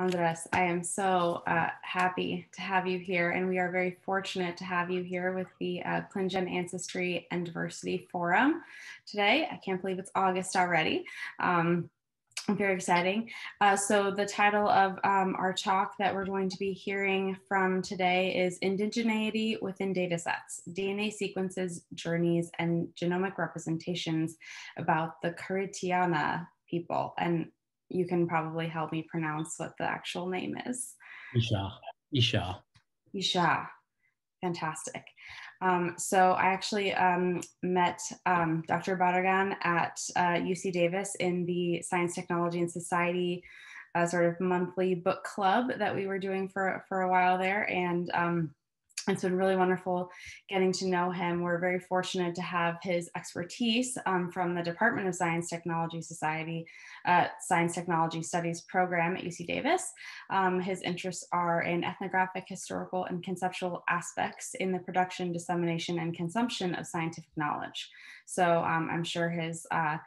Andres, I am so uh, happy to have you here, and we are very fortunate to have you here with the uh, ClinGen Ancestry and Diversity Forum today. I can't believe it's August already. Um, very exciting. Uh, so the title of um, our talk that we're going to be hearing from today is Indigeneity Within Datasets, DNA Sequences, Journeys, and Genomic Representations about the Karitiana people. And you can probably help me pronounce what the actual name is. Yjxa. Yjxa. Yjxa. Fantastic. Um, so I actually um, met um, Dr. Barragan at uh, UC Davis in the Science, Technology, and Society uh, sort of monthly book club that we were doing for, for a while there. And um, it's been really wonderful getting to know him. We're very fortunate to have his expertise um, from the Department of Science Technology Society, uh, Science Technology Studies program at UC Davis. Um, his interests are in ethnographic, historical, and conceptual aspects in the production, dissemination, and consumption of scientific knowledge. So um, I'm sure his uh,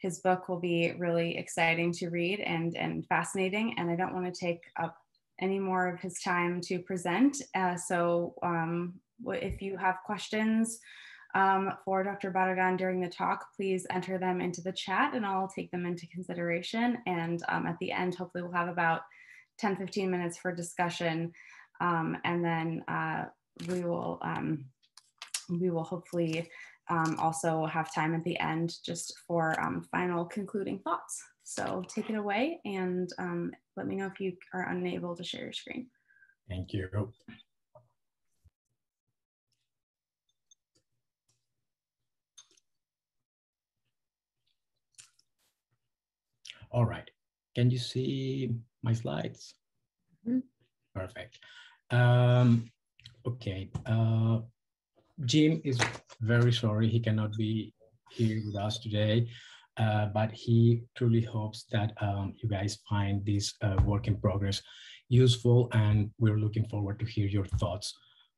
his book will be really exciting to read and, and fascinating. And I don't want to take up any more of his time to present. Uh, so um, if you have questions um, for Dr. Barragan during the talk, please enter them into the chat and I'll take them into consideration. And um, at the end, hopefully we'll have about 10, 15 minutes for discussion. Um, and then uh, we will um, we will hopefully um, also have time at the end just for final concluding thoughts. So take it away and let me know if you are unable to share your screen. Thank you. All right. Can you see my slides? Mm -hmm. Perfect. Um, okay. Uh, Jim is very sorry he cannot be here with us today. Uh, but he truly hopes that um, you guys find this uh, work in progress useful and we're looking forward to hear your thoughts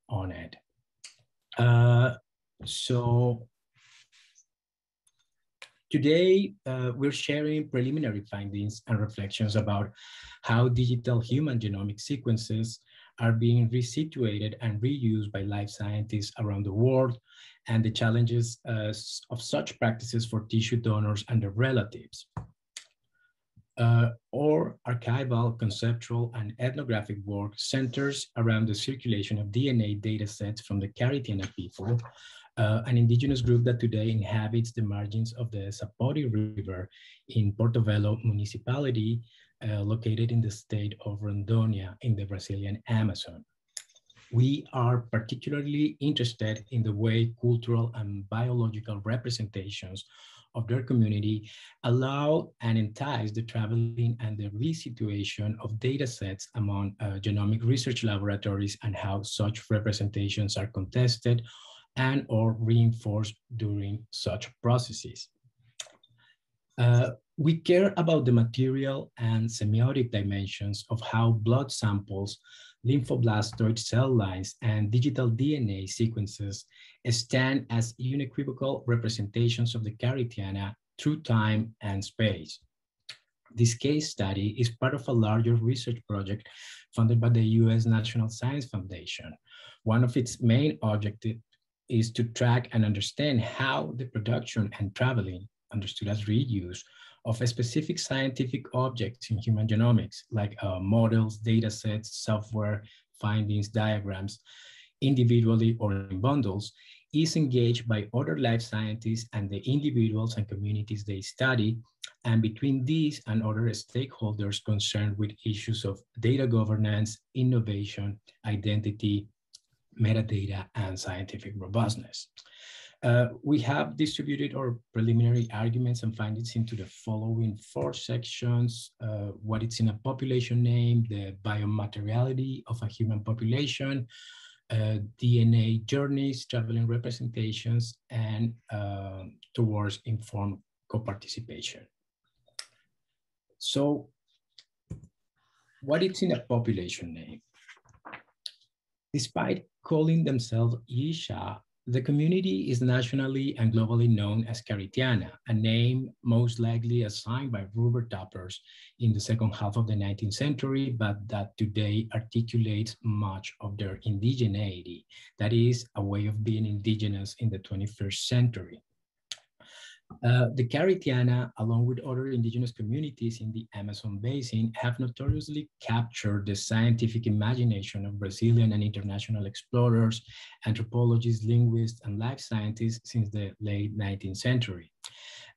on it. Uh, so today uh, we're sharing preliminary findings and reflections about how digital human genomic sequences are being resituated and reused by life scientists around the world and the challenges uh, of such practices for tissue donors and their relatives. Uh, or archival, conceptual, and ethnographic work centers around the circulation of DNA data sets from the Karitiana people, uh, an indigenous group that today inhabits the margins of the Sapori River in Porto municipality, uh, located in the state of Rondônia in the Brazilian Amazon we are particularly interested in the way cultural and biological representations of their community allow and entice the traveling and the resituation of data sets among uh, genomic research laboratories and how such representations are contested and or reinforced during such processes. Uh, we care about the material and semiotic dimensions of how blood samples lymphoblastoid cell lines, and digital DNA sequences stand as unequivocal representations of the Karitiana through time and space. This case study is part of a larger research project funded by the US National Science Foundation. One of its main objectives is to track and understand how the production and traveling, understood as reuse, of a specific scientific objects in human genomics, like uh, models, data sets, software, findings, diagrams, individually or in bundles, is engaged by other life scientists and the individuals and communities they study, and between these and other stakeholders concerned with issues of data governance, innovation, identity, metadata, and scientific robustness. Uh, we have distributed our preliminary arguments and findings into the following four sections, uh, what is in a population name, the biomateriality of a human population, uh, DNA journeys, traveling representations, and uh, towards informed co-participation. So what is in a population name? Despite calling themselves Yjxa The community is nationally and globally known as Karitiana, a name most likely assigned by rubber tappers in the second half of the 19th century, but that today articulates much of their indigeneity, that is, a way of being indigenous in the 21st century. Uh, the Karitiana, along with other indigenous communities in the Amazon basin, have notoriously captured the scientific imagination of Brazilian and international explorers, anthropologists, linguists, and life scientists since the late 19th century.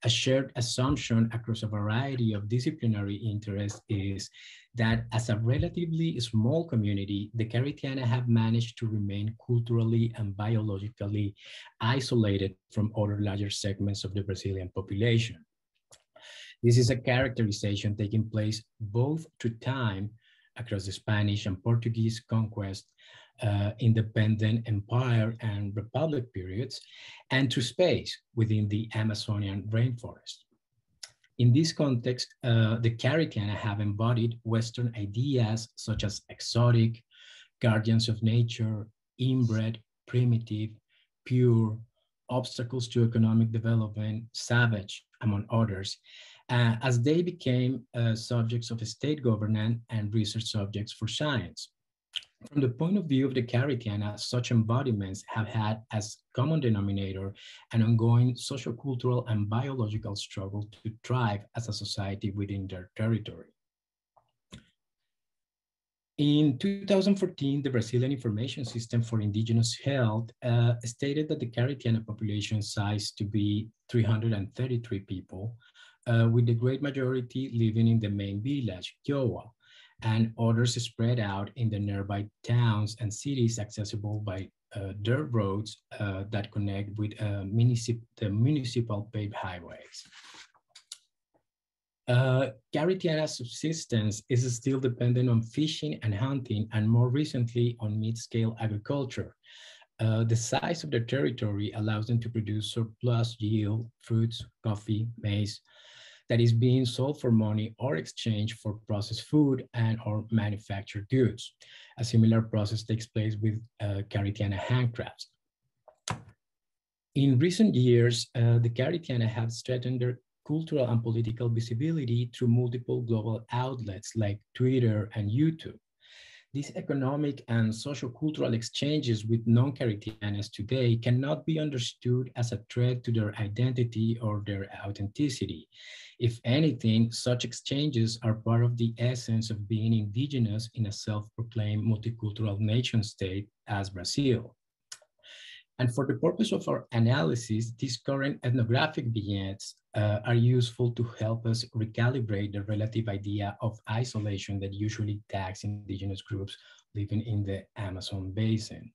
A shared assumption across a variety of disciplinary interests is that as a relatively small community, the Karitiana have managed to remain culturally and biologically isolated from other larger segments of the Brazilian population. This is a characterization taking place both through time across the Spanish and Portuguese conquest, uh, independent empire and republic periods, and to space within the Amazonian rainforest. In this context, uh, the Karitiana have embodied Western ideas such as exotic, guardians of nature, inbred, primitive, pure, obstacles to economic development, savage, among others, uh, as they became uh, subjects of state governance and research subjects for science. From the point of view of the Karitiana, such embodiments have had as common denominator an ongoing social, cultural, and biological struggle to thrive as a society within their territory. In 2014, the Brazilian Information System for Indigenous Health uh, stated that the Karitiana population size to be 333 people, uh, with the great majority living in the main village, Kyõwã, and others spread out in the nearby towns and cities accessible by uh, dirt roads uh, that connect with uh, municip the municipal paved highways. Uh, subsistence is still dependent on fishing and hunting, and more recently on mid-scale agriculture. Uh, the size of their territory allows them to produce surplus yield, fruits, coffee, maize, that is being sold for money or exchanged for processed food and or manufactured goods. A similar process takes place with uh, Karitiana handcrafts. In recent years, uh, the Karitiana have strengthened their cultural and political visibility through multiple global outlets like Twitter and YouTube. These economic and social cultural exchanges with non-Karitianas today cannot be understood as a threat to their identity or their authenticity. If anything, such exchanges are part of the essence of being indigenous in a self-proclaimed multicultural nation state as Brazil. And for the purpose of our analysis, these current ethnographic vignettes uh, are useful to help us recalibrate the relative idea of isolation that usually tags indigenous groups living in the Amazon basin.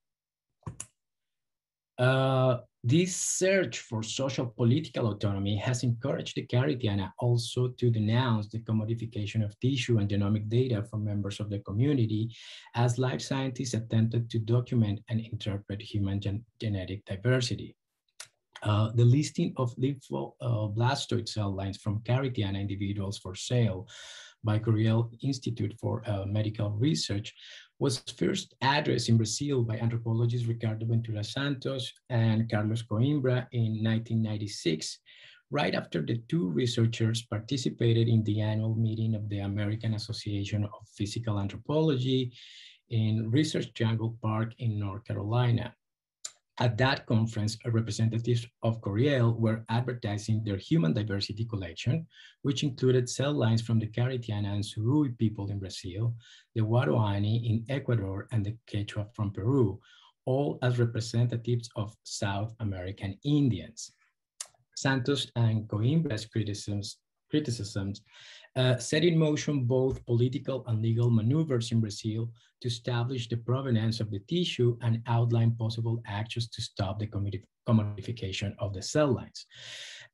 Uh, this search for social political autonomy has encouraged the Karitiana also to denounce the commodification of tissue and genomic data from members of the community as life scientists attempted to document and interpret human gen genetic diversity. Uh, the listing of lymphoblastoid uh, cell lines from Karitiana individuals for sale by Coriell Institute for uh, Medical Research was first addressed in Brazil by anthropologists Ricardo Ventura Santos and Carlos Coimbra in 1996, right after the two researchers participated in the annual meeting of the American Association of Physical Anthropology in Research Triangle Park in North Carolina. At that conference, representatives of Coriell were advertising their human diversity collection, which included cell lines from the Karitiana and Surui people in Brazil, the Waorani in Ecuador, and the Quechua from Peru, all as representatives of South American Indians. Santos and Coimbra's criticisms, criticisms uh, set in motion both political and legal maneuvers in Brazil to establish the provenance of the tissue and outline possible actions to stop the commodification of the cell lines.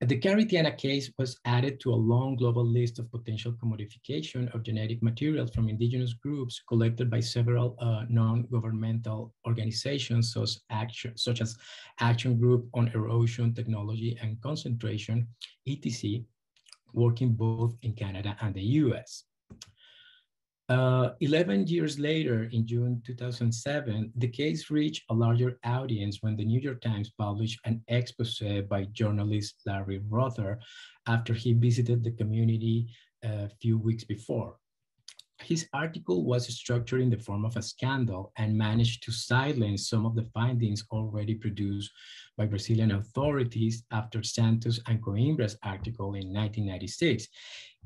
The Karitiana case was added to a long global list of potential commodification of genetic material from indigenous groups collected by several uh, non-governmental organizations such, action, such as Action Group on Erosion, Technology and Concentration, ETC, working both in Canada and the US. Uh, 11 years later, in June 2007, the case reached a larger audience when the New York Times published an expose by journalist Larry Rohter after he visited the community a few weeks before. His article was structured in the form of a scandal and managed to silence some of the findings already produced by Brazilian authorities after Santos and Coimbra's article in 1996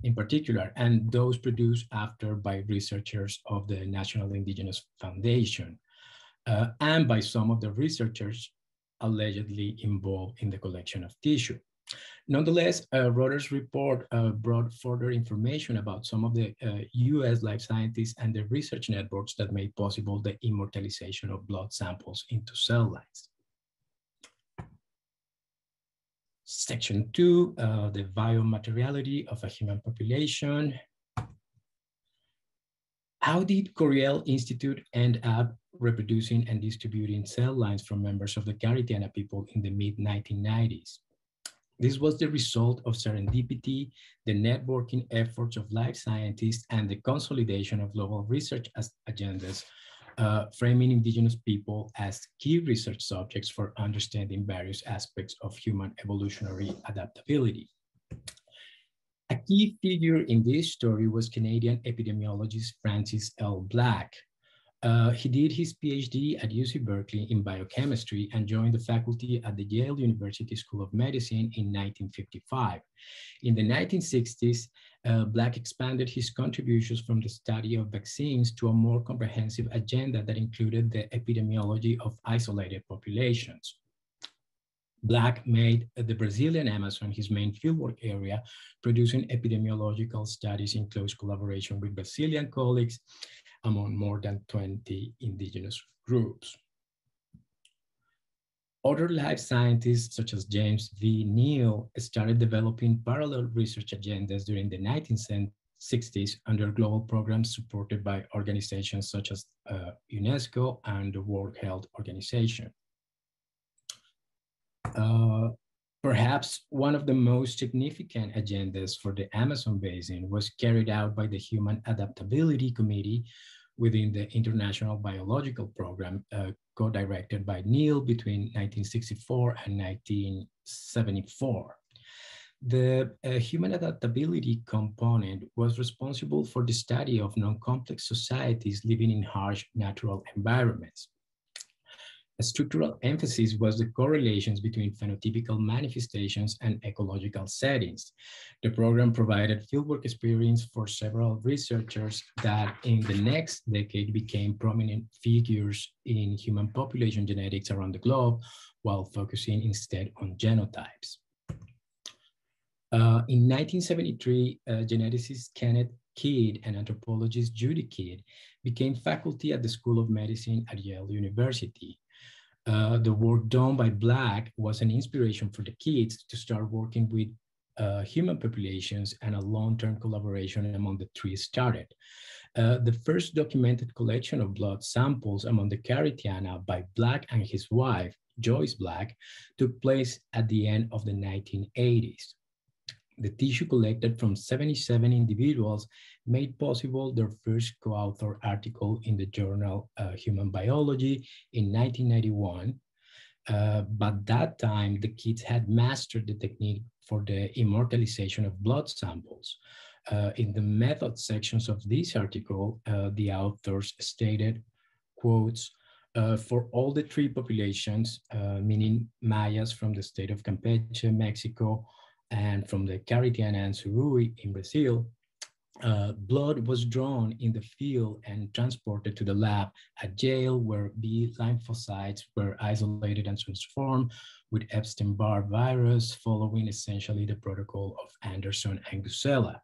in particular, and those produced after by researchers of the National Indigenous Foundation uh, and by some of the researchers allegedly involved in the collection of tissue. Nonetheless, uh, Rohter's report uh, brought further information about some of the uh, US life scientists and the research networks that made possible the immortalization of blood samples into cell lines. Section two, uh, the biomateriality of a human population. How did Coriell Institute end up reproducing and distributing cell lines from members of the Karitiana people in the mid 1990s? This was the result of serendipity, the networking efforts of life scientists, and the consolidation of global research agendas uh, framing indigenous people as key research subjects for understanding various aspects of human evolutionary adaptability. A key figure in this story was Canadian epidemiologist Francis L. Black, uh, he did his PhD at UC Berkeley in biochemistry and joined the faculty at the Yale University School of Medicine in 1955. In the 1960s, uh, Black expanded his contributions from the study of vaccines to a more comprehensive agenda that included the epidemiology of isolated populations. Black made the Brazilian Amazon his main fieldwork area, producing epidemiological studies in close collaboration with Brazilian colleagues among more than 20 indigenous groups. Other life scientists, such as James V. Neel, started developing parallel research agendas during the 1960s under global programs supported by organizations such as uh, UNESCO and the World Health Organization. Uh, Perhaps one of the most significant agendas for the Amazon Basin was carried out by the Human Adaptability Committee within the International Biological Program, uh, co-directed by Neel between 1964 and 1974. The uh, human adaptability component was responsible for the study of non-complex societies living in harsh natural environments. A structural emphasis was the correlations between phenotypical manifestations and ecological settings. The program provided fieldwork experience for several researchers that in the next decade became prominent figures in human population genetics around the globe while focusing instead on genotypes. Uh, in 1973, uh, geneticist Kenneth Kidd and anthropologist Judy Kidd became faculty at the School of Medicine at Yale University. Uh, the work done by Black was an inspiration for the Kidds to start working with uh, human populations and a long-term collaboration among the three started. Uh, the first documented collection of blood samples among the Karitiana by Black and his wife, Joyce Black, took place at the end of the 1980s. The tissue collected from 77 individuals made possible their first co-author article in the journal uh, Human Biology in 1991. Uh, but that time, the Kidds had mastered the technique for the immortalization of blood samples. Uh, in the method sections of this article, uh, the authors stated, quotes, uh, for all the three populations, uh, meaning Mayas from the state of Campeche, Mexico, and from the Karitiana and Surui in Brazil, uh, blood was drawn in the field and transported to the lab at Yale, where B lymphocytes were isolated and transformed with Epstein-Barr virus, following essentially the protocol of Anderson and Gusella.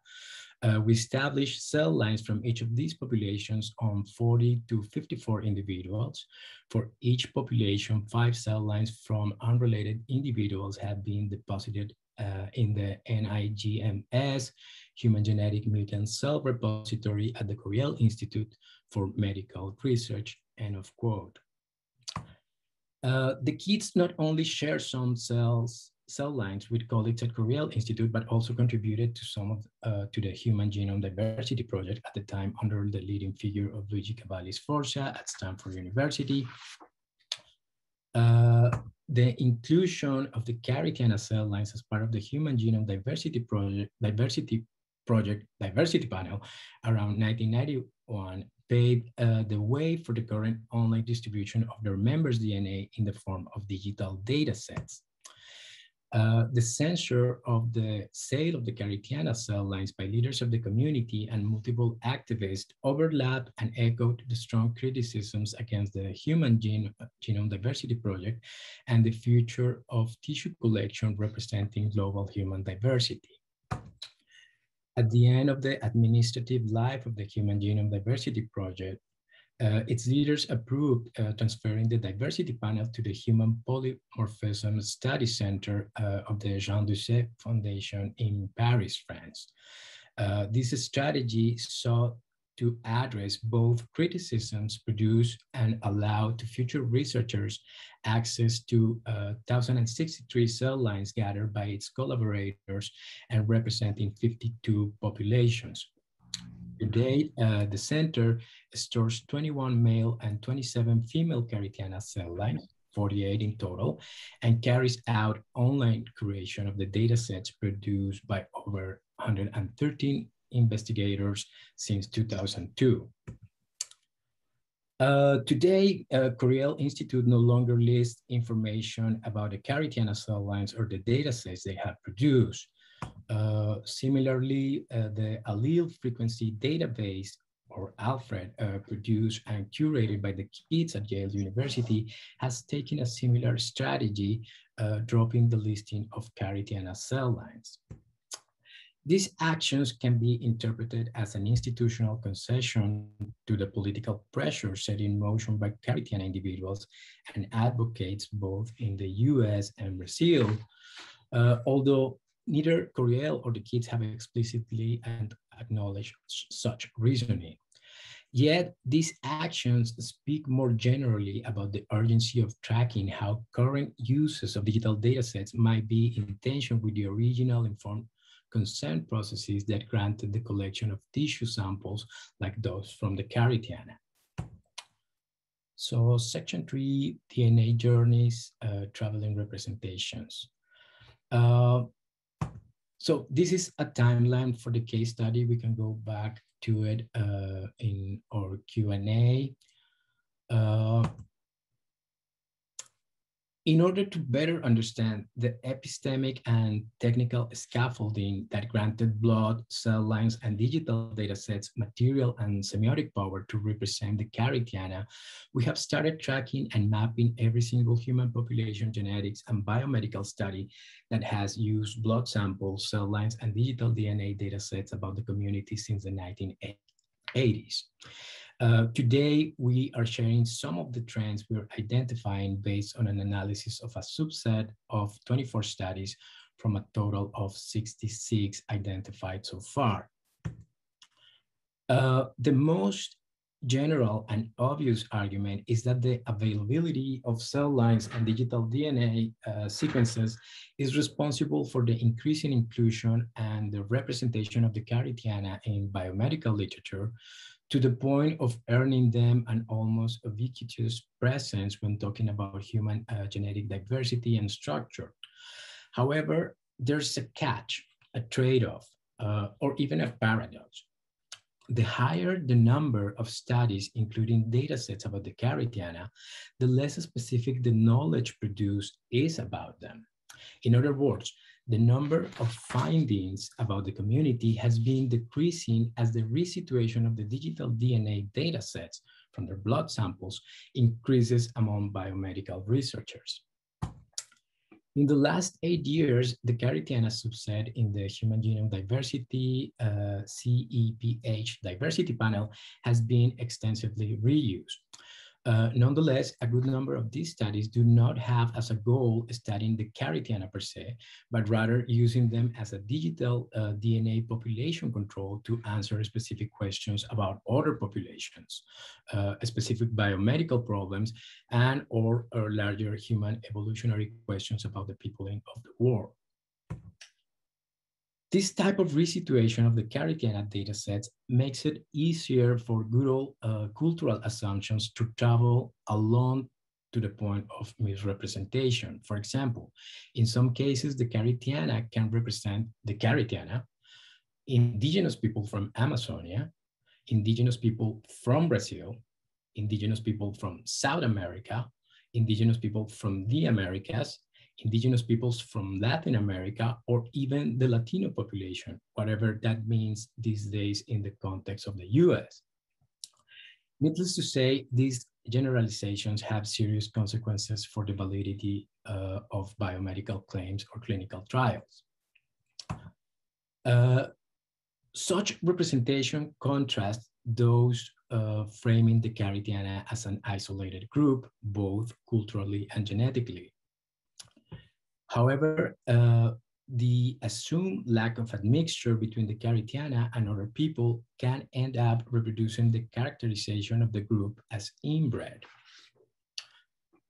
Uh, we established cell lines from each of these populations on 40 to 54 individuals. For each population, five cell lines from unrelated individuals have been deposited uh, in the NIGMS Human Genetic Mutant Cell Repository at the Coriell Institute for Medical Research, end of quote. Uh, the Kidds not only share some cells, cell lines with colleagues at Coriell Institute, but also contributed to some of uh, to the Human Genome Diversity Project at the time under the leading figure of Luigi Cavalli Sforza at Stanford University. Uh, the inclusion of the Karitiana cell lines as part of the Human Genome Diversity Project, Diversity Project Diversity Panel around 1991 paved uh, the way for the current online distribution of their members' DNA in the form of digital data sets. Uh, the censure of the sale of the Karitiana cell lines by leaders of the community and multiple activists overlapped and echoed the strong criticisms against the Human Gene, Genome Diversity Project and the future of tissue collection representing global human diversity. At the end of the administrative life of the Human Genome Diversity Project, uh, its leaders approved uh, transferring the diversity panel to the Human Polymorphism Study Center uh, of the Jean Dausset Foundation in Paris, France. Uh, this strategy sought to address both criticisms produced and allow to future researchers access to 1,063 uh, cell lines gathered by its collaborators and representing 52 populations. To date, uh, the center stores 21 male and 27 female Karitiana cell lines, 48 in total, and carries out online creation of the data sets produced by over 113 investigators since 2002. Uh, today, uh, Coriell Institute no longer lists information about the Karitiana cell lines or the data sets they have produced. Uh, similarly, uh, the allele frequency database or ALFRED, uh, produced and curated by the Kidds at Yale University, has taken a similar strategy, uh, dropping the listing of Karitiana cell lines. These actions can be interpreted as an institutional concession to the political pressure set in motion by Karitiana individuals and advocates both in the US and Brazil, uh, although neither Coriell or the Kidds have explicitly and acknowledged such reasoning. Yet these actions speak more generally about the urgency of tracking how current uses of digital datasets might be in tension with the original informed consent processes that granted the collection of tissue samples like those from the Karitiana. So section three, DNA journeys, uh, traveling representations. Uh, so this is a timeline for the case study. We can go back to it uh, in our Q&A. Uh, in order to better understand the epistemic and technical scaffolding that granted blood, cell lines, and digital data sets material and semiotic power to represent the Karitiana, we have started tracking and mapping every single human population genetics and biomedical study that has used blood samples, cell lines, and digital DNA data sets about the community since the 1980s. Uh, today, we are sharing some of the trends we're identifying based on an analysis of a subset of 24 studies from a total of 66 identified so far. Uh, the most general and obvious argument is that the availability of cell lines and digital DNA uh, sequences is responsible for the increasing inclusion and the representation of the Karitiana in biomedical literature, to the point of earning them an almost ubiquitous presence when talking about human uh, genetic diversity and structure. However, there's a catch, a trade-off, uh, or even a paradox. The higher the number of studies, including data sets about the Karitiana, the less specific the knowledge produced is about them. In other words, the number of findings about the community has been decreasing as the resituation of the digital DNA data sets from their blood samples increases among biomedical researchers. In the last eight years, the Karitiana subset in the Human Genome Diversity uh, CEPH diversity panel has been extensively reused. Uh, nonetheless, a good number of these studies do not have as a goal studying the Karitiana per se, but rather using them as a digital uh, DNA population control to answer specific questions about other populations, uh, specific biomedical problems, and or, or larger human evolutionary questions about the peopling of the world. This type of resituation of the Karitiana datasets makes it easier for good old uh, cultural assumptions to travel along to the point of misrepresentation. For example, in some cases, the Karitiana can represent the Karitiana, indigenous people from Amazonia, indigenous people from Brazil, indigenous people from South America, indigenous people from the Americas, indigenous peoples from Latin America, or even the Latino population, whatever that means these days in the context of the US. Needless to say, these generalizations have serious consequences for the validity uh, of biomedical claims or clinical trials. Uh, such representation contrasts those uh, framing the Karitiana as an isolated group, both culturally and genetically. However, uh, the assumed lack of admixture between the Karitiana and other people can end up reproducing the characterization of the group as inbred.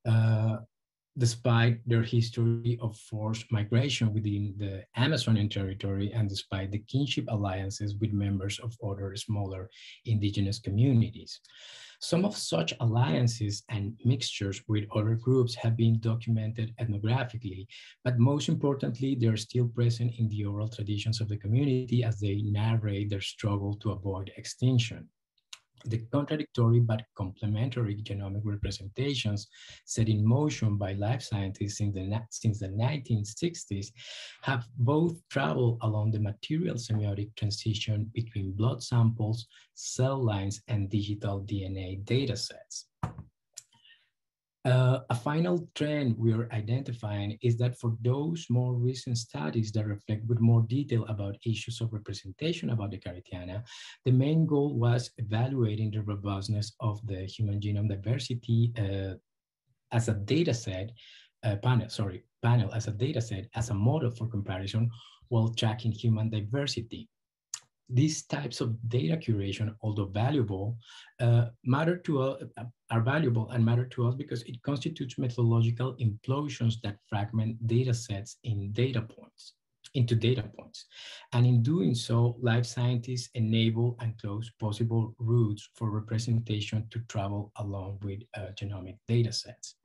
Uh, despite their history of forced migration within the Amazonian territory and despite the kinship alliances with members of other smaller indigenous communities. Some of such alliances and mixtures with other groups have been documented ethnographically, but most importantly, they are still present in the oral traditions of the community as they narrate their struggle to avoid extinction. The contradictory but complementary genomic representations set in motion by life scientists in the, since the 1960s have both traveled along the material semiotic transition between blood samples, cell lines, and digital DNA datasets. Uh, a final trend we are identifying is that for those more recent studies that reflect with more detail about issues of representation about the Karitiana, the main goal was evaluating the robustness of the human genome diversity uh, as a data set, uh, panel, sorry, panel as a data set, as a model for comparison while tracking human diversity these types of data curation, although valuable, uh, matter to uh, are valuable and matter to us because it constitutes methodological implosions that fragment data sets in data points into data points. And in doing so, life scientists enable and close possible routes for representation to travel along with uh, genomic data sets.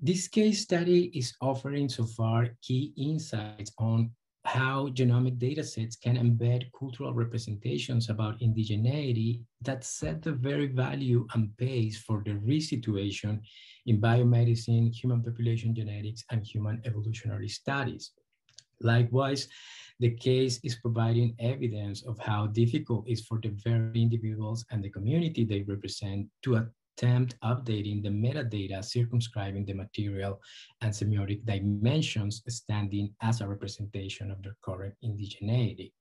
This case study is offering so far key insights on how genomic datasets can embed cultural representations about indigeneity that set the very value and pace for the resituation in biomedicine, human population genetics, and human evolutionary studies. Likewise, the case is providing evidence of how difficult it is for the very individuals and the community they represent to, attempt updating the metadata circumscribing the material and semiotic dimensions standing as a representation of their current indigeneity.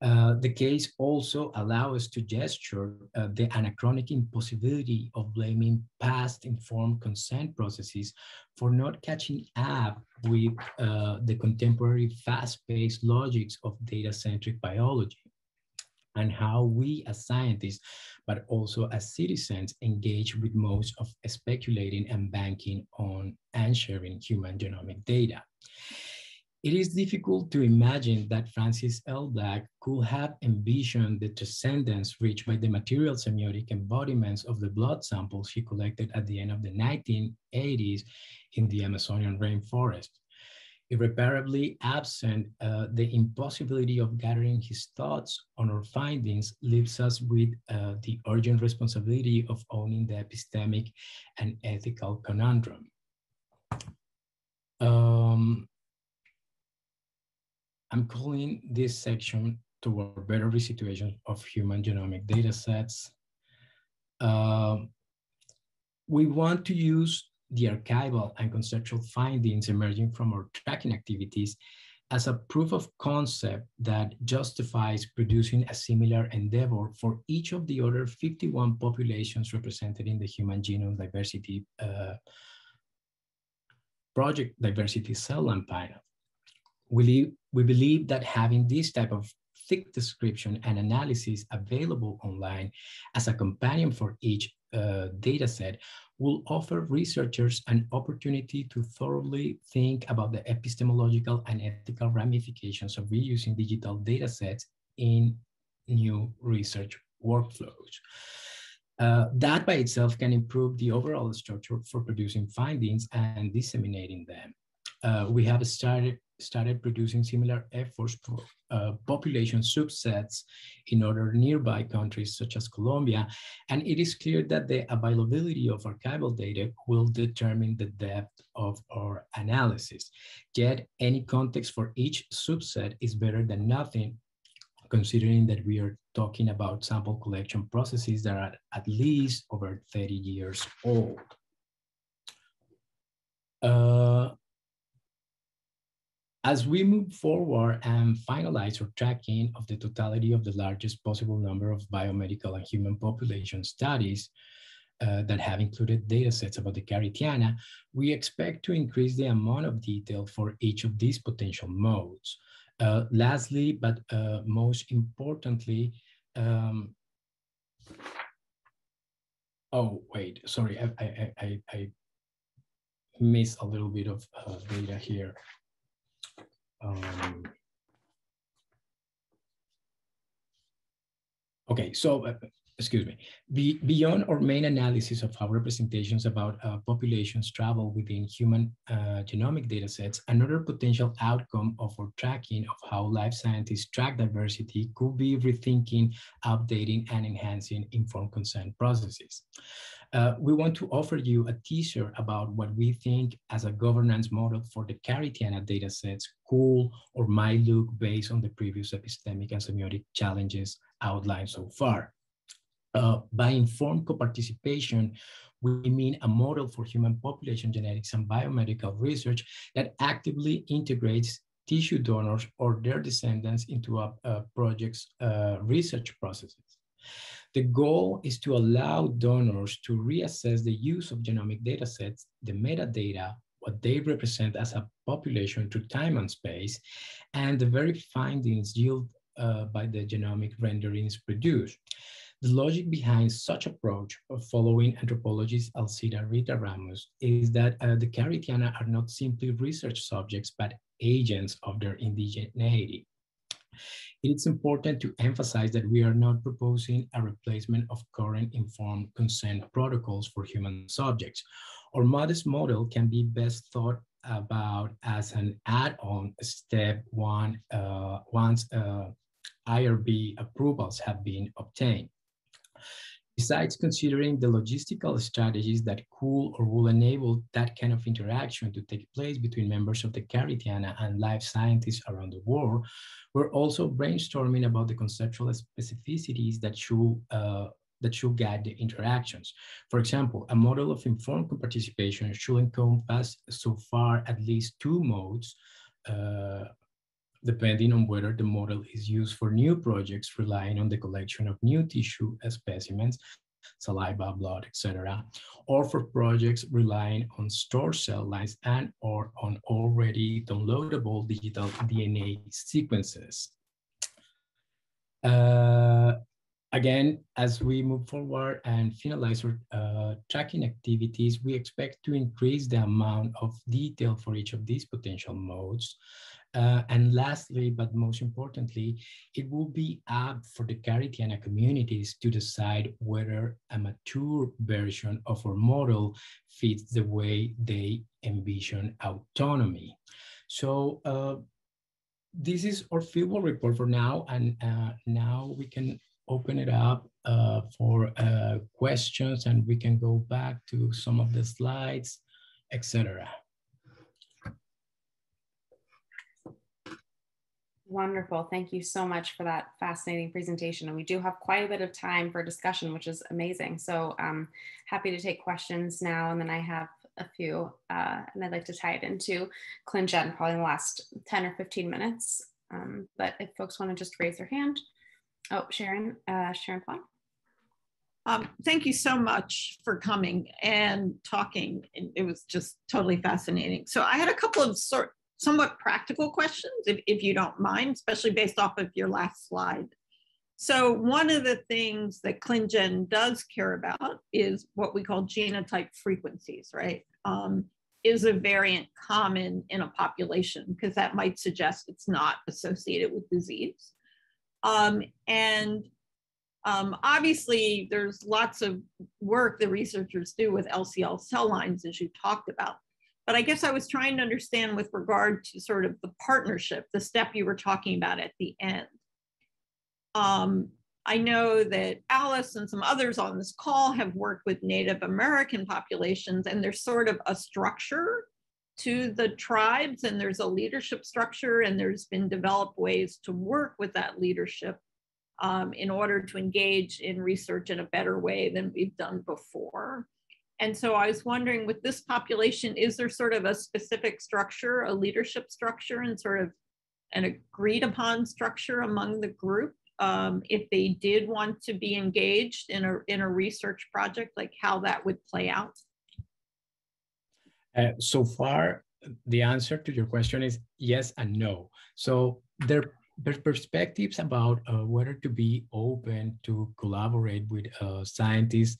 Uh, the case also allows us to gesture uh, the anachronic impossibility of blaming past informed consent processes for not catching up with uh, the contemporary fast-paced logics of data-centric biology and how we as scientists, but also as citizens, engage with modes of speculating and banking on and sharing human genomic data. It is difficult to imagine that Francis L. Black could have envisioned the transcendence reached by the material semiotic embodiments of the blood samples he collected at the end of the 1980s in the Amazonian rainforest irreparably absent, uh, the impossibility of gathering his thoughts on our findings leaves us with uh, the urgent responsibility of owning the epistemic and ethical conundrum. Um, I'm calling this section toward better resituation of human genomic data sets. Uh, we want to use the archival and conceptual findings emerging from our tracking activities as a proof of concept that justifies producing a similar endeavor for each of the other 51 populations represented in the Human Genome Diversity uh, Project Diversity Cell Line panel. We, we believe that having this type of thick description and analysis available online as a companion for each uh, data set will offer researchers an opportunity to thoroughly think about the epistemological and ethical ramifications of reusing digital data sets in new research workflows. Uh, that by itself can improve the overall structure for producing findings and disseminating them. Uh, we have started started producing similar efforts for uh, population subsets in other nearby countries such as Colombia. And it is clear that the availability of archival data will determine the depth of our analysis. Yet any context for each subset is better than nothing, considering that we are talking about sample collection processes that are at least over 30 years old. Uh, as we move forward and finalize our tracking of the totality of the largest possible number of biomedical and human population studies uh, that have included data sets about the Karitiana, we expect to increase the amount of detail for each of these potential modes. Uh, lastly, but uh, most importantly, um, oh, wait, sorry, I, I, I, I missed a little bit of uh, data here. Um, okay, so uh, excuse me. Be, beyond our main analysis of how representations about uh, populations travel within human uh, genomic datasets, another potential outcome of our tracking of how life scientists track diversity could be rethinking, updating, and enhancing informed consent processes. Uh, we want to offer you a teaser about what we think as a governance model for the Karitiana datasets cool or might look based on the previous epistemic and semiotic challenges outlined so far. Uh, by informed co-participation, we mean a model for human population genetics and biomedical research that actively integrates tissue donors or their descendants into a, a project's uh, research processes. The goal is to allow donors to reassess the use of genomic data sets, the metadata, what they represent as a population through time and space, and the very findings yield uh, by the genomic renderings produced. The logic behind such approach of following anthropologist Alcida Rita Ramos is that uh, the Karitiana are not simply research subjects, but agents of their indigeneity. It's important to emphasize that we are not proposing a replacement of current informed consent protocols for human subjects. Our modest model can be best thought about as an add-on step one uh, once uh, IRB approvals have been obtained. Besides considering the logistical strategies that could or will enable that kind of interaction to take place between members of the Karitiana and life scientists around the world, we're also brainstorming about the conceptual specificities that should uh, that should guide the interactions. For example, a model of informed participation should encompass so far at least two modes, uh, depending on whether the model is used for new projects relying on the collection of new tissue specimens, saliva, blood, etc., or for projects relying on stored cell lines and or on already downloadable digital DNA sequences. Uh, again, as we move forward and finalize our uh, tracking activities, we expect to increase the amount of detail for each of these potential modes uh, and lastly, but most importantly, it will be up for the Karitiana communities to decide whether a mature version of our model fits the way they envision autonomy. So uh, this is our fieldwork report for now, and uh, now we can open it up uh, for uh, questions and we can go back to some of the slides, etc. Wonderful. Thank you so much for that fascinating presentation. And we do have quite a bit of time for discussion, which is amazing. So I'm um, happy to take questions now. And then I have a few, uh, and I'd like to tie it into ClinGen probably in the last 10 or 15 minutes. Um, but if folks want to just raise their hand. Oh, Sharon, uh, Sharon Fawn. Um, thank you so much for coming and talking. It was just totally fascinating. So I had a couple of sort somewhat practical questions, if, if you don't mind, especially based off of your last slide. So one of the things that ClinGen does care about is what we call genotype frequencies, right? Um, is a variant common in a population? Because that might suggest it's not associated with disease. Um, and um, obviously, there's lots of work the researchers do with LCL cell lines, as you talked about. But I guess I was trying to understand with regard to sort of the partnership, the step you were talking about at the end. Um, I know that Alice and some others on this call have worked with Native American populations, and there's sort of a structure to the tribes, and there's a leadership structure, and there's been developed ways to work with that leadership um, in order to engage in research in a better way than we've done before. And so I was wondering with this population, is there sort of a specific structure, a leadership structure, and sort of an agreed upon structure among the group um, if they did want to be engaged in a, in a research project, like how that would play out? Uh, so far, the answer to your question is yes and no. So there, there's perspectives about uh, whether to be open to collaborate with uh, scientists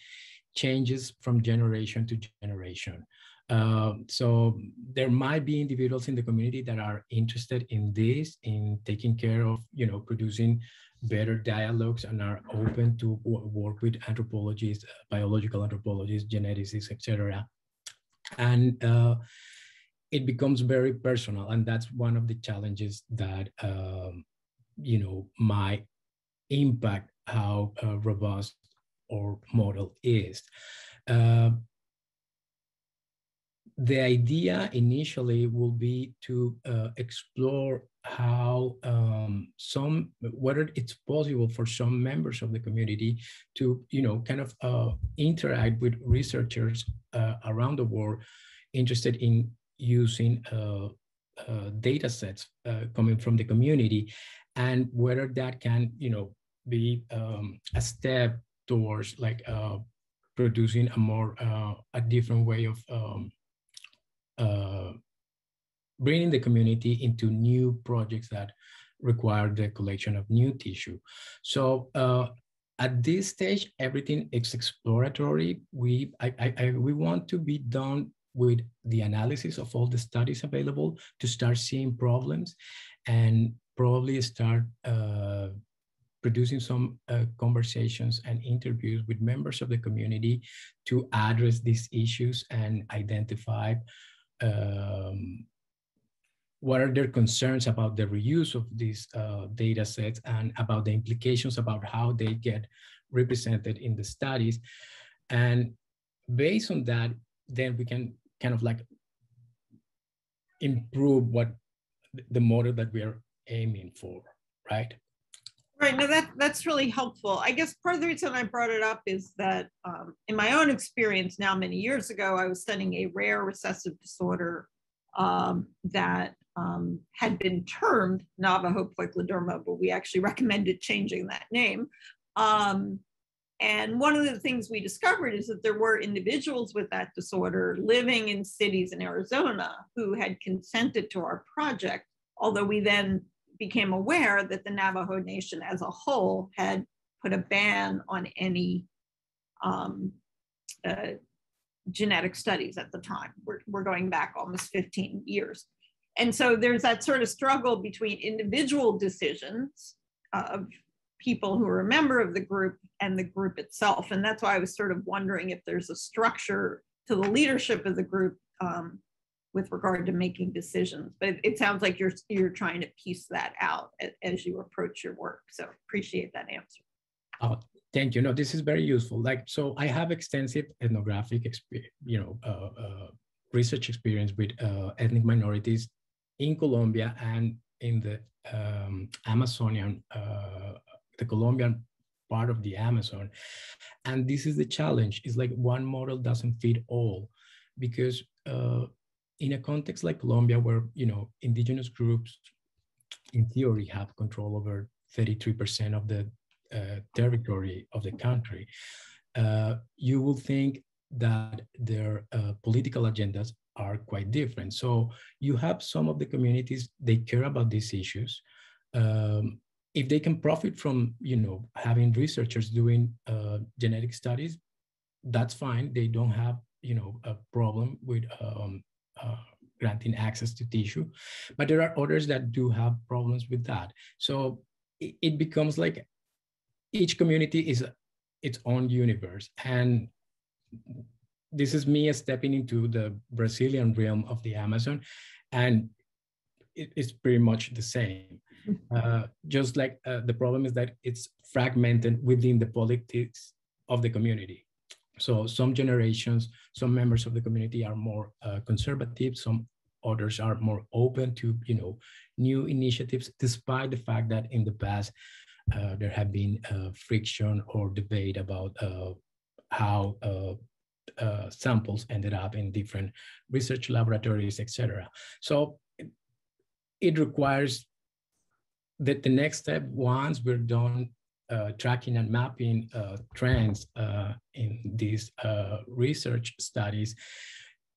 changes from generation to generation. Uh, so there might be individuals in the community that are interested in this, in taking care of, you know, producing better dialogues and are open to work with anthropologists, biological anthropologists, geneticists, etc. And uh, it becomes very personal, and that's one of the challenges that um, you know might impact how uh, robust our model is. Uh, the idea initially will be to uh, explore how um, some whether it's possible for some members of the community to you know kind of uh, interact with researchers uh, around the world interested in using uh, uh data sets uh, coming from the community and whether that can you know be um, a step towards like uh, producing a more a different way of um, bringing the community into new projects that require the collection of new tissue. So uh, at this stage, everything is exploratory. We, I, I, I, we want to be done with the analysis of all the studies available to start seeing problems and probably start uh, producing some uh, conversations and interviews with members of the community to address these issues and identify um, what are their concerns about the reuse of these uh, data sets and about the implications about how they get represented in the studies. And based on that, then we can kind of like improve what the model that we are aiming for, right? Right. No, that that's really helpful. I guess part of the reason I brought it up is that um, in my own experience, now many years ago, I was studying a rare recessive disorder um, that um, had been termed Navajo poikiloderma, but we actually recommended changing that name. Um, and one of the things we discovered is that there were individuals with that disorder living in cities in Arizona who had consented to our project, although we then became aware that the Navajo Nation as a whole had put a ban on any um, uh, genetic studies at the time. We're, we're going back almost 15 years. And so there's that sort of struggle between individual decisions of people who are a member of the group and the group itself. And that's why I was sort of wondering if there's a structure to the leadership of the group um, with regard to making decisions. But it, it, sounds like you're you're trying to piece that out as, as you approach your work. So appreciate that answer. Oh, thank you. No, this is very useful. Like, so I have extensive ethnographic experience, you know, uh, uh, research experience with uh, ethnic minorities in Colombia and in the um, Amazonian, uh, the Colombian part of the Amazon. And this is the challenge. It's like one model doesn't fit all. because uh, in a context like Colombia, where you know indigenous groups, in theory, have control over 33% of the uh, territory of the country, uh, you will think that their uh, political agendas are quite different. So you have some of the communities they care about these issues. Um, if they can profit from you know having researchers doing uh, genetic studies, that's fine. They don't have you know a problem with um, granting access to tissue, but there are others that do have problems with that. So it, it becomes like each community is its own universe, and this is me stepping into the Brazilian realm of the Amazon, and it, it's pretty much the same. Uh, just like uh, the problem is that it's fragmented within the politics of the community. So some generations, some members of the community are more uh, conservative, some others are more open to you know new initiatives, despite the fact that in the past uh, there have been uh, friction or debate about uh, how uh, uh, samples ended up in different research laboratories, etc. So it requires that the next step, once we're done uh, tracking and mapping uh, trends uh, in these uh, research studies,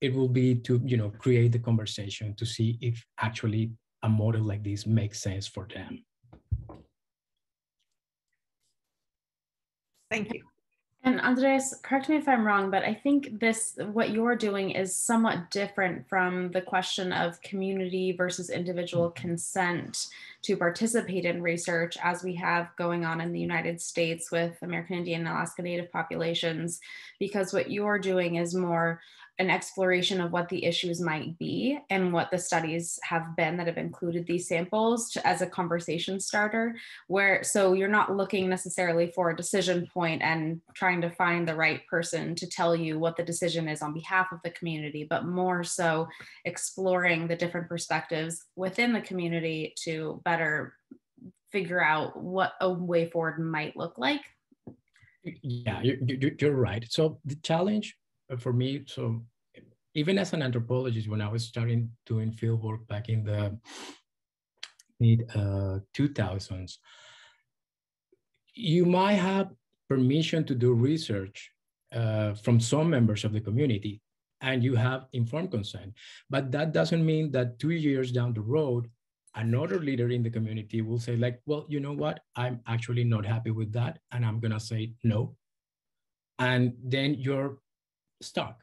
it will be to you know create the conversation to see if actually a model like this makes sense for them. Thank you. And Andres, correct me if I'm wrong, but I think this, what you're doing is somewhat different from the question of community versus individual mm-hmm. consent to participate in research as we have going on in the United States with American Indian and Alaska Native populations, because what you're doing is more an exploration of what the issues might be and what the studies have been that have included these samples to, as a conversation starter where so you're not looking necessarily for a decision point and trying to find the right person to tell you what the decision is on behalf of the community but more so exploring the different perspectives within the community to better figure out what a way forward might look like. Yeah you're, you're right. So the challenge for me, so even as an anthropologist, when I was starting doing field work back in the mid uh, 2000s, you might have permission to do research uh, from some members of the community and you have informed consent. But that doesn't mean that two years down the road, another leader in the community will say like, well, you know what? I'm actually not happy with that. And I'm gonna say no. And then you're stuck.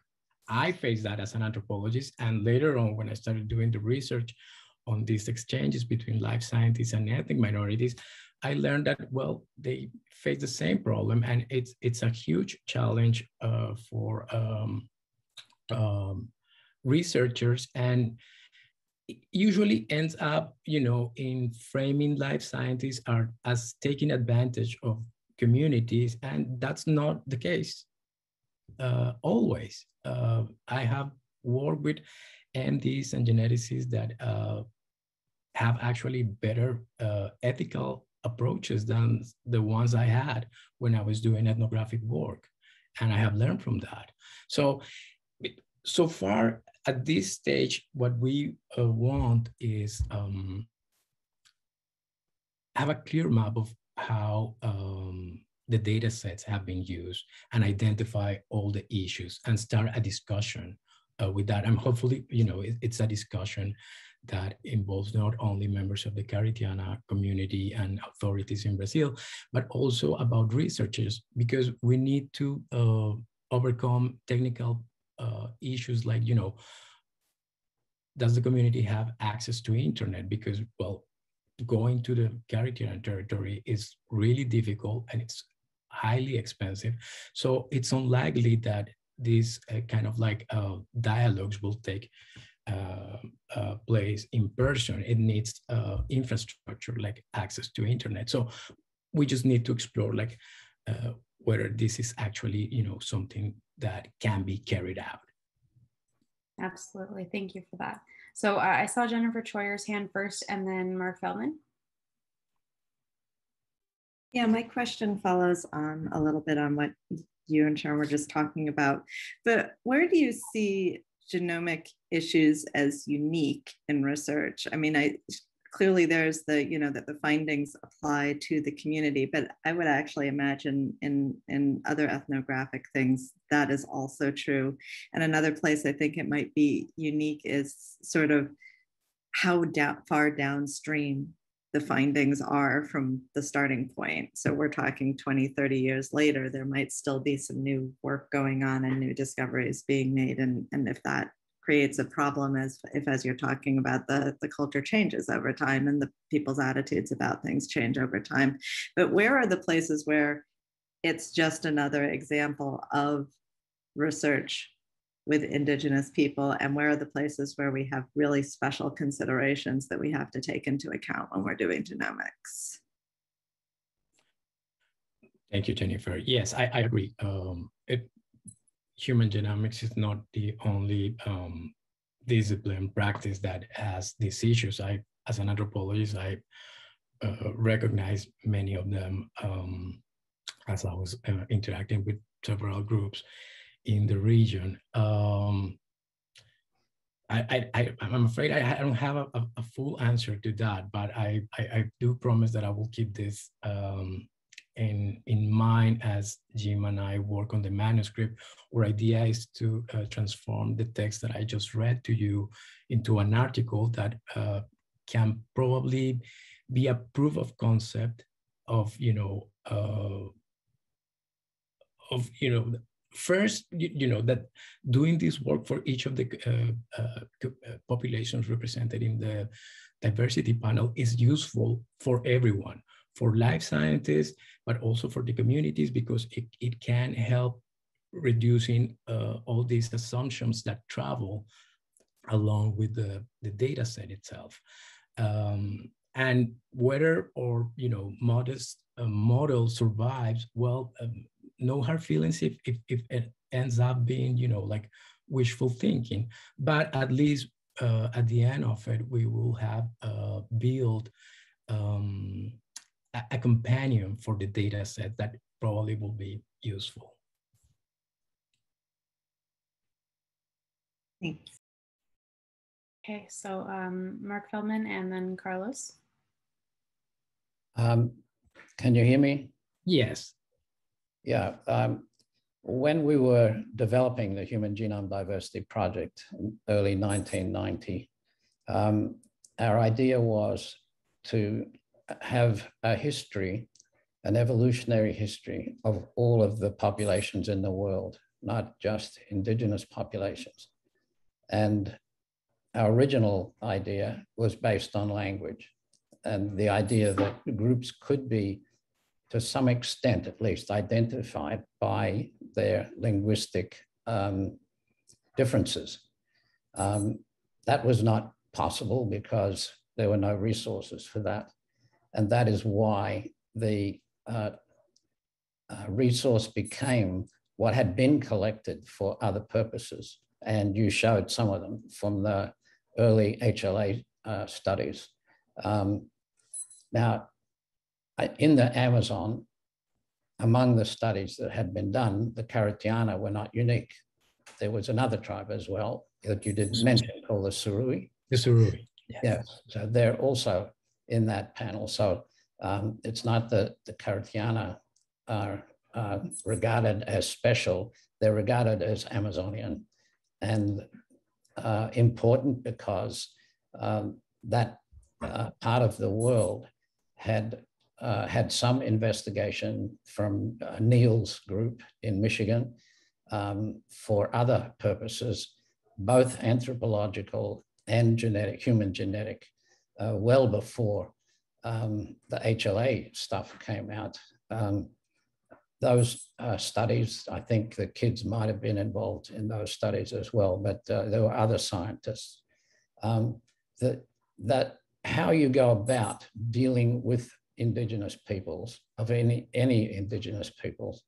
I faced that as an anthropologist. And later on, when I started doing the research on these exchanges between life scientists and ethnic minorities, I learned that, well, they face the same problem. And it's, it's a huge challenge uh, for um, um, researchers. And usually ends up, you know, in framing life scientists are as taking advantage of communities. And that's not the case uh, always. Uh, I have worked with MDs and geneticists that uh, have actually better uh, ethical approaches than the ones I had when I was doing ethnographic work. And I have learned from that. So, so far at this stage, what we uh, want is um, have a clear map of how um, the data sets have been used and identify all the issues and start a discussion uh, with that. And hopefully, you know, it, it's a discussion that involves not only members of the Karitiana community and authorities in Brazil, but also about researchers, because we need to uh, overcome technical uh, issues like, you know, does the community have access to internet? Because, well, going to the Karitiana territory is really difficult and it's highly expensive. So it's unlikely that these uh, kind of like uh, dialogues will take uh, uh place in person. It needs uh, infrastructure like access to internet. So we just need to explore like uh, whether this is actually you know something that can be carried out. Absolutely, thank you for that. So I saw Jennifer Troyer's hand first, and then Mark Feldman. Yeah, my question follows on a little bit on what you and Sharon were just talking about. But where do you see genomic issues as unique in research. I mean, I clearly there's the you know that the findings apply to the community but i would actually imagine in in other ethnographic things that is also true and another place i think it might be unique is sort of how down, far downstream the findings are from the starting point so we're talking 20 30 years later there might still be some new work going on and new discoveries being made and and if that creates a problem as if as you're talking about the, the culture changes over time and the people's attitudes about things change over time. But where are the places where it's just another example of research with indigenous people and where are the places where we have really special considerations that we have to take into account when we're doing genomics? Thank you jennifer. Yes i, I agree. Um, it, human genomics is not the only um, discipline practice that has these issues. I, as an anthropologist, I uh, recognize many of them um, as I was uh, interacting with several groups in the region. Um, I, I, I, am afraid I, I don't have a, a, full answer to that, but I, I, I, do promise that I will keep this um, in, in mind as Jim and I work on the manuscript. Our idea is to uh, transform the text that I just read to you into an article that uh, can probably be a proof of concept of, you know, uh, of, you know, first, you, you, know, that doing this work for each of the uh, uh, uh, populations represented in the diversity panel is useful for everyone for life scientists, but also for the communities because it, it can help reducing uh, all these assumptions that travel along with the, the data set itself. Um, and whether or, you know, modest uh, model survives, well, um, no hard feelings if, if, if it ends up being, you know, like wishful thinking, but at least uh, at the end of it, we will have uh, built um, a, companion for the data set that probably will be useful. Thanks. Okay, so um, Mark Feldman and then Carlos. Um, can you hear me? Yes. Yeah. Um, when we were developing the Human Genome Diversity Project in early 1990, um, our idea was to have a history, an evolutionary history of all of the populations in the world, not just indigenous populations. And our original idea was based on language and the idea that groups could be, to some extent at least, identified by their linguistic um, differences. Um, that was not possible because there were no resources for that. And that is why the uh, uh, resource became what had been collected for other purposes. And you showed some of them from the early HLA uh, studies. Um, now, in the Amazon, among the studies that had been done, the Karitiana were not unique. There was another tribe as well that you didn't mention called the Surui. The Surui. Yes. yes. So they're also in that panel. So um, it's not that the Karitiana are uh, regarded as special, they're regarded as Amazonian and uh, important because um, that uh, part of the world had uh, had some investigation from uh, Neel's group in Michigan um, for other purposes, both anthropological and genetic, human genetic, uh, well before um, the HLA stuff came out. Um, those uh, studies, I think the Kidds might have been involved in those studies as well, but uh, there were other scientists. Um, that, that how you go about dealing with indigenous peoples, of any, any indigenous peoples,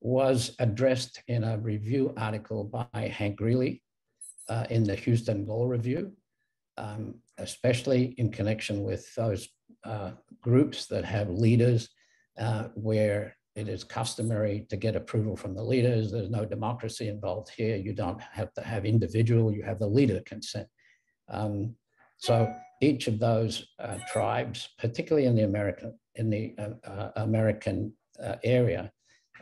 was addressed in a review article by Hank Greeley uh, in the Houston Law Review um, especially in connection with those uh, groups that have leaders uh, where it is customary to get approval from the leaders. There's no democracy involved here. You don't have to have individual, you have the leader consent. Um, so each of those uh, tribes, particularly in the American, in the uh, uh American uh, area,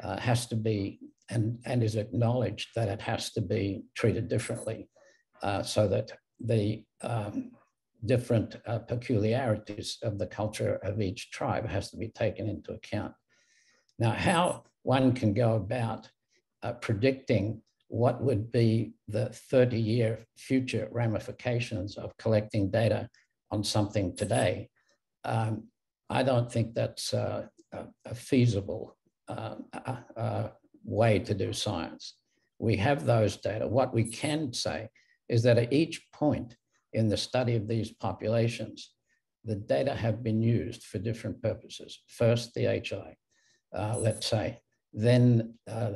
uh, has to be and, and is acknowledged that it has to be treated differently so that the um, different peculiarities of the culture of each tribe has to be taken into account. Now, how one can go about predicting what would be the 30 year future ramifications of collecting data on something today, um, I don't think that's uh, a, a, feasible uh, uh, way to do science. We have those data. What we can say is that at each point in the study of these populations, the data have been used for different purposes. First, the HI, uh, let's say. Then uh,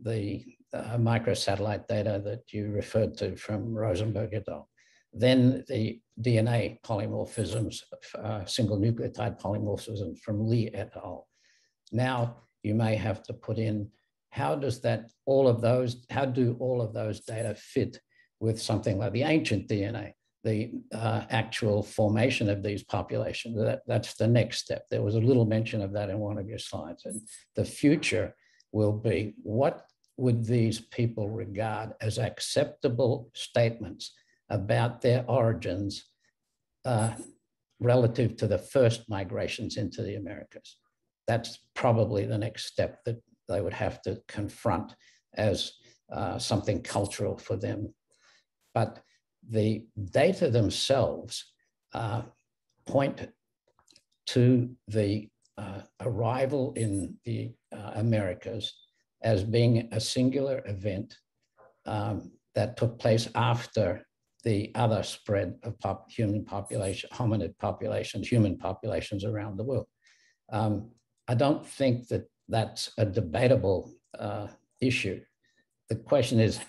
the uh, microsatellite data that you referred to from Rosenberg et al. Then the DNA polymorphisms, uh, single nucleotide polymorphisms from Li et al. Now you may have to put in how does that, all of those, how do all of those data fit with something like the ancient DNA? the uh, actual formation of these populations. That, that's the next step. There was a little mention of that in one of your slides. And the future will be what would these people regard as acceptable statements about their origins uh, relative to the first migrations into the Americas? That's probably the next step that they would have to confront as uh, something cultural for them. But the data themselves uh, point to the uh, arrival in the uh, Americas as being a singular event um, that took place after the other spread of pop human population, hominid populations, human populations around the world. Um, I don't think that that's a debatable uh, issue. The question is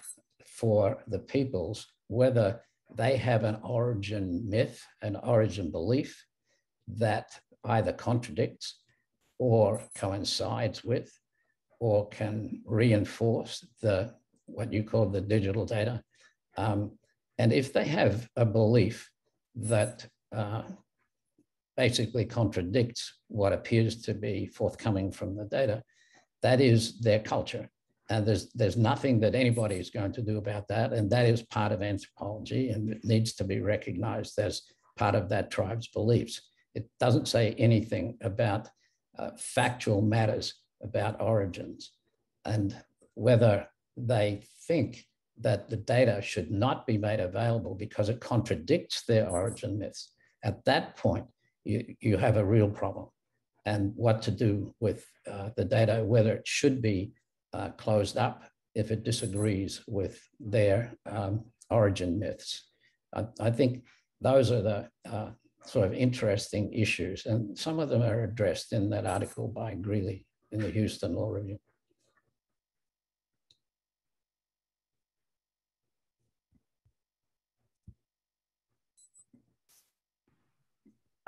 for the peoples whether they have an origin myth, an origin belief that either contradicts or coincides with or can reinforce the what you call the digital data. Um, and if they have a belief that uh, basically contradicts what appears to be forthcoming from the data, that is their culture. And there's, there's nothing that anybody is going to do about that. And that is part of anthropology and it needs to be recognized as part of that tribe's beliefs. It doesn't say anything about uh, factual matters about origins and whether they think that the data should not be made available because it contradicts their origin myths. At that point, you, you have a real problem and what to do with uh, the data, whether it should be uh, closed up if it disagrees with their um, origin myths. I, I, think those are the uh, sort of interesting issues, and some of them are addressed in that article by Greeley in the Houston Law Review.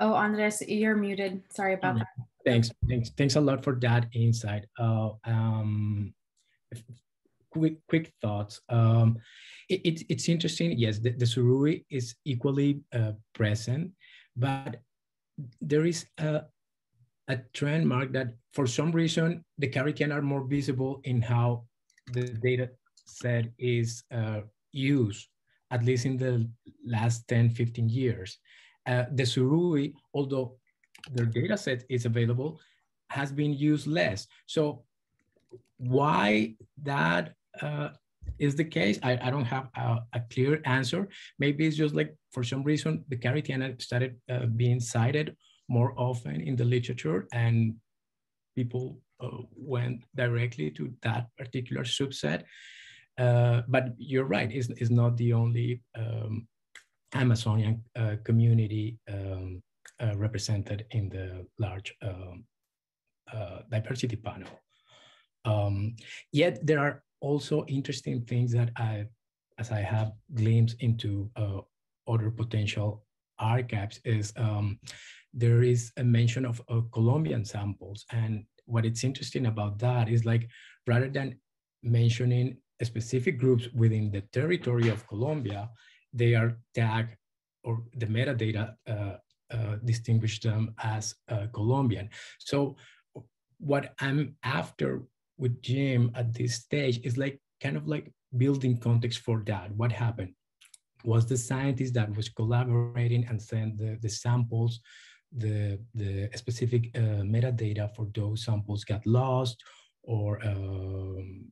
Oh, Andres, you're muted. Sorry about that. Thanks, thanks, thanks a lot for that insight. Uh, um, quick, quick thoughts. Um, it, it, it's interesting. Yes, the, the Surui is equally uh, present, but there is a, a trend mark that for some reason the Caribbean are more visible in how the data set is uh, used, at least in the last 10, 15 years. Uh, the Surui, although their data set is available, has been used less. So why that uh, is the case, I, I don't have a, a, clear answer. Maybe it's just like for some reason the Karitiana started uh, being cited more often in the literature and people uh, went directly to that particular subset. Uh, but you're right, it's, it's not the only um, Amazonian uh, community um, uh, represented in the large um, uh, diversity panel. Um, yet there are also interesting things that I, as I have glimpsed into other potential archives, is um, there is a mention of Colombian samples, and what it's interesting about that is like rather than mentioning specific groups within the territory of Colombia, they are tagged or the metadata uh, uh, distinguish them as uh, Colombian. So what I'm after with Jim at this stage is like kind of like building context for that. What happened? Was the scientist that was collaborating and sent the, the samples, the, the specific uh, metadata for those samples got lost or um,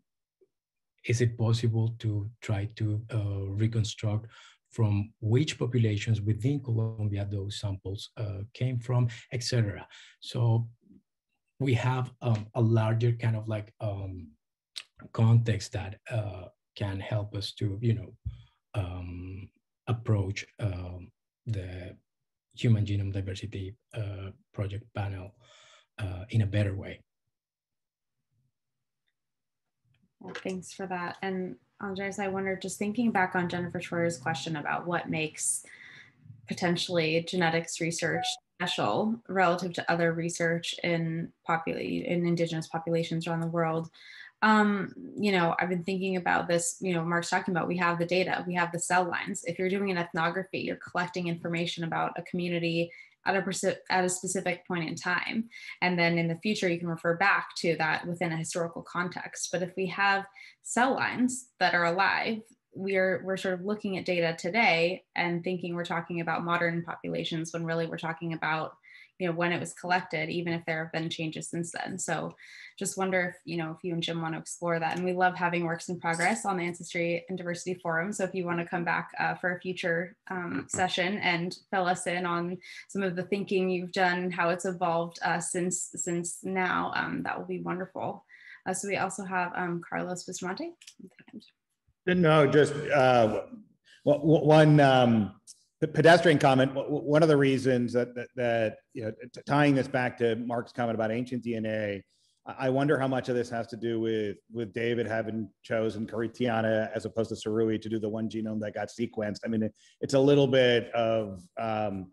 is it possible to try to uh, reconstruct from which populations within Colombia those samples uh, came from, etc. So we have um, a larger kind of like um, context that uh, can help us to, you know, um, approach um, the Human Genome Diversity uh, Project panel uh, in a better way. Well, thanks for that. And Andres, I wonder, just thinking back on Jennifer Troyer's question about what makes potentially genetics research special relative to other research in populate in indigenous populations around the world. Um, you know, I've been thinking about this, you know, Mark's talking about we have the data, we have the cell lines. If you're doing an ethnography, you're collecting information about a community at a, at a specific point in time. And then in the future, you can refer back to that within a historical context. But if we have cell lines that are alive, we're, we're sort of looking at data today and thinking we're talking about modern populations when really we're talking about you know when it was collected even if there have been changes since then so just wonder if you know if you and jim want to explore that. And we love having works in progress on the ancestry and diversity forum. So if you want to come back uh, for a future um, session and fill us in on some of the thinking you've done how it's evolved uh, since since now um, that will be wonderful. Uh, so we also have um, carlos bustamante. No just uh, one um, pedestrian comment. One of the reasons that that, that you know, tying this back to Mark's comment about ancient DNA, I wonder how much of this has to do with with David having chosen Karitiana as opposed to Surui to do the one genome that got sequenced. I mean, it, it's a little bit of um,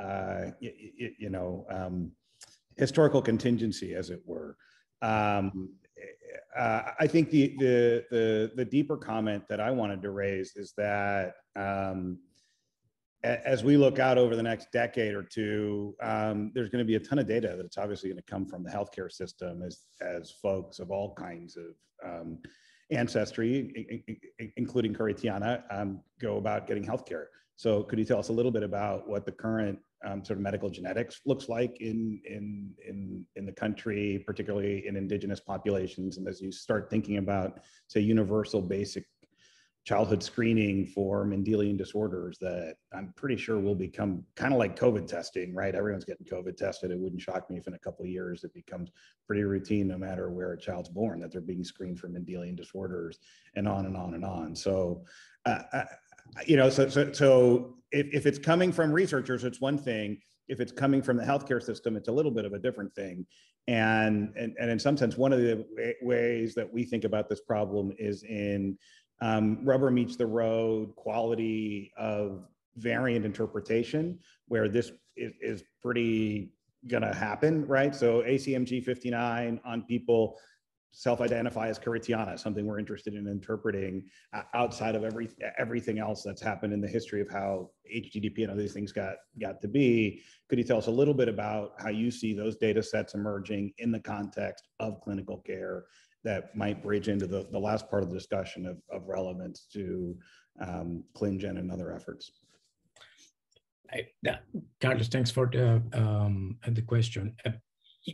uh, you, you, know um, historical contingency, as it were. Um, uh, I think the, the the the deeper comment that I wanted to raise is that um, as we look out over the next decade or two, um, there's going to be a ton of data that's obviously going to come from the healthcare system as as folks of all kinds of um, ancestry, including Karitiana, um, go about getting healthcare. So, could you tell us a little bit about what the current um, sort of medical genetics looks like in in in in the country, particularly in indigenous populations, and as you start thinking about, say, universal basic childhood screening for Mendelian disorders that I'm pretty sure will become kind of like COVID testing, right? Everyone's getting COVID tested. It wouldn't shock me if in a couple of years it becomes pretty routine, no matter where a child's born, that they're being screened for Mendelian disorders and on and on and on. So, uh, uh, you know, so so so if, if it's coming from researchers, it's one thing. If it's coming from the healthcare system, it's a little bit of a different thing. And, and, and in some sense, one of the ways that we think about this problem is in um, rubber meets the road quality of variant interpretation, where this is, is pretty gonna happen, right? So ACMG 59 on people self-identify as Karitiana, something we're interested in interpreting uh, outside of every everything else that's happened in the history of how HGDP and other things got got to be. Could you tell us a little bit about how you see those data sets emerging in the context of clinical care that might bridge into the, the last part of the discussion of, of relevance to um, ClinGen and other efforts. I, Carlos, thanks for the, um, the question. Uh,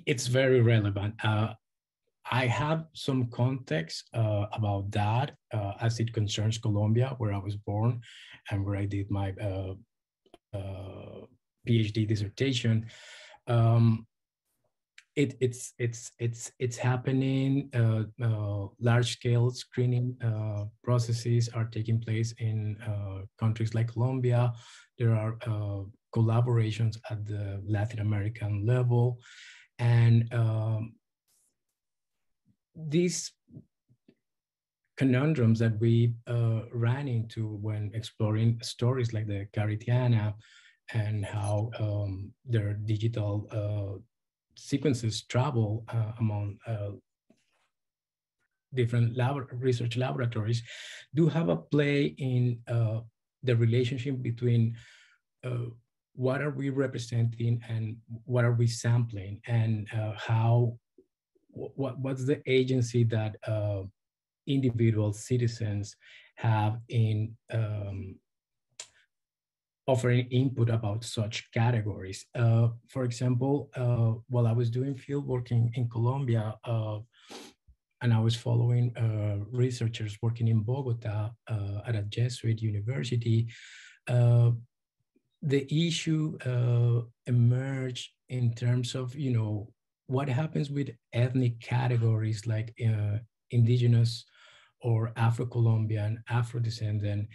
it's very relevant. Uh, I have some context uh, about that uh, as it concerns Colombia, where I was born and where I did my uh, uh, PhD dissertation. Um, it, it's it's it's it's happening. Uh, uh, large scale screening uh, processes are taking place in uh, countries like Colombia. There are uh, collaborations at the Latin American level, and um, these conundrums that we uh, ran into when exploring stories like the Karitiana and how um, their digital sequences travel uh, among uh, different lab research laboratories do have a play in uh, the relationship between uh, what are we representing and what are we sampling and uh, how what, what's the agency that uh, individual citizens have in um, offering input about such categories. Uh, for example, uh, while I was doing field working in Colombia, uh, and I was following uh, researchers working in Bogota uh, at a Jesuit university, uh, the issue emerged in terms of, you know, what happens with ethnic categories like indigenous or Afro-Colombian, Afro-descendant,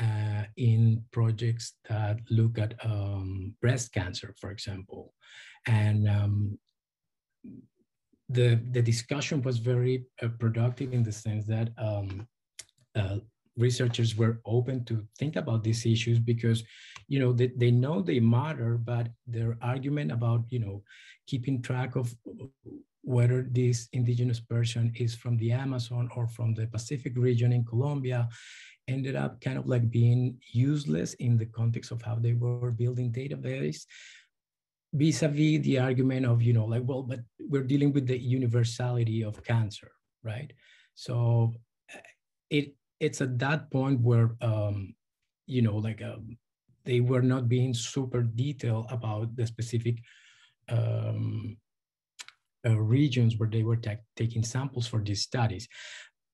uh, in projects that look at um, breast cancer, for example. And um, the, the discussion was very uh, productive in the sense that um, uh, researchers were open to think about these issues because, you know, they, they know they matter, but their argument about, you know, keeping track of whether this indigenous person is from the Amazon or from the Pacific region in Colombia ended up kind of like being useless in the context of how they were building database vis-a-vis the argument of you know like well but we're dealing with the universality of cancer right? So eh, it it's at that point where um you know like um, they were not being super detailed about the specific um, uh, regions where they were taking samples for these studies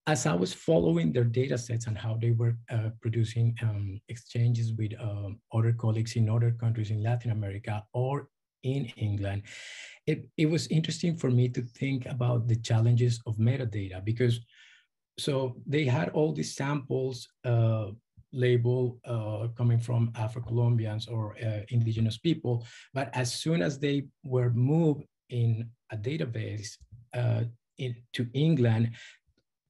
as I was following their data sets and how they were uh, producing um, exchanges with um, other colleagues in other countries in Latin America or in England, it, it was interesting for me to think about the challenges of metadata because so they had all these samples uh, label uh, coming from Afro-Colombians or uh, indigenous people, but as soon as they were moved in a database uh, in, to England,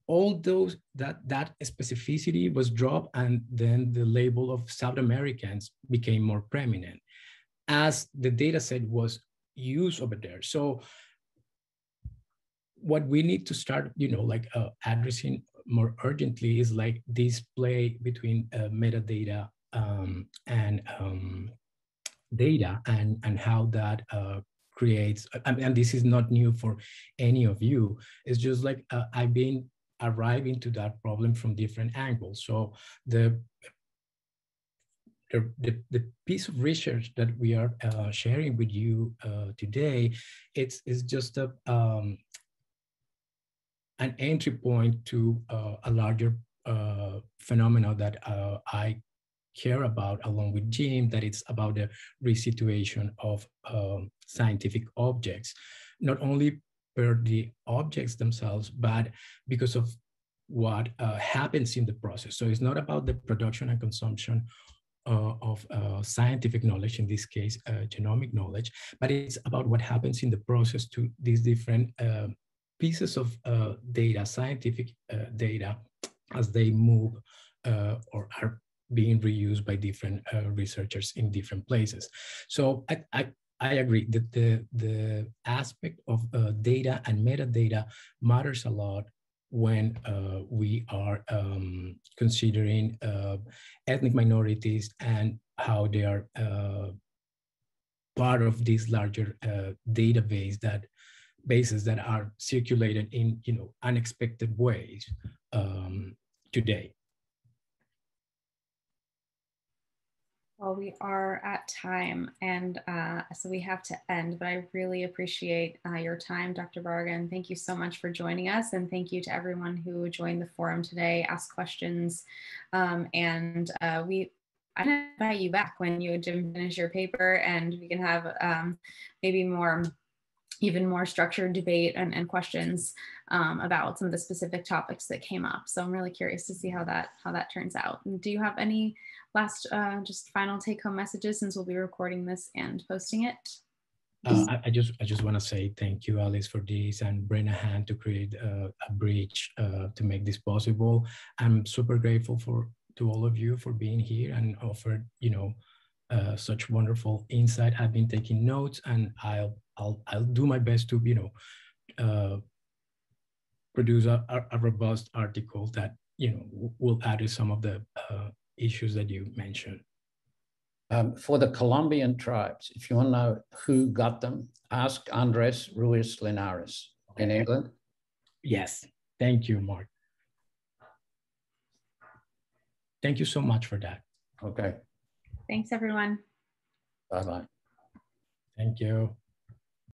all those that that specificity was dropped and then the label of south americans became more prominent as the data set was used over there. So what we need to start you know like uh, addressing more urgently is like this play between uh, metadata um, and um, data and and how that uh, creates and, and, this is not new for any of you. It's just like uh, i've been arriving to that problem from different angles. So the the, the, piece of research that we are uh, sharing with you uh, today, it's, it's just a, um, an entry point to uh, a larger uh, phenomena that uh, I care about along with Jim, that it's about the resituation of um, scientific objects, not only per the objects themselves, but because of what uh, happens in the process. So it's not about the production and consumption uh, of uh, scientific knowledge, in this case, uh, genomic knowledge, but it's about what happens in the process to these different uh, pieces of uh, data, scientific data, as they move or are being reused by different researchers in different places. So I, I I agree that the, the aspect of uh, data and metadata matters a lot when uh, we are um, considering uh, ethnic minorities and how they are uh, part of this larger uh, database that bases that are circulated in you know unexpected ways um, today. Well, we are at time, and uh, so we have to end, but I really appreciate uh, your time, Dr. Barragan. Thank you so much for joining us, and thank you to everyone who joined the forum today, asked questions, um, and uh, we I invite you back when you finish your paper, and we can have um, maybe more even more structured debate and, and questions um, about some of the specific topics that came up. So I'm really curious to see how that how that turns out. And do you have any last uh, just final take home messages since we'll be recording this and posting it? Uh, I, I, just I just want to say thank you, Alice, for this and Brennahan to create uh, a bridge uh, to make this possible. I'm super grateful for to all of you for being here and offered you know uh, such wonderful insight. I've been taking notes and I'll I'll I'll do my best to you know uh, produce a, a, robust article that you know will add to some of the uh, issues that you mentioned. Um, for the Colombian tribes, if you want to know who got them, ask Andres Ruiz Linares in England. Yes, thank you, Mark. Thank you so much for that. Okay. Thanks, everyone. Bye-bye. Thank you.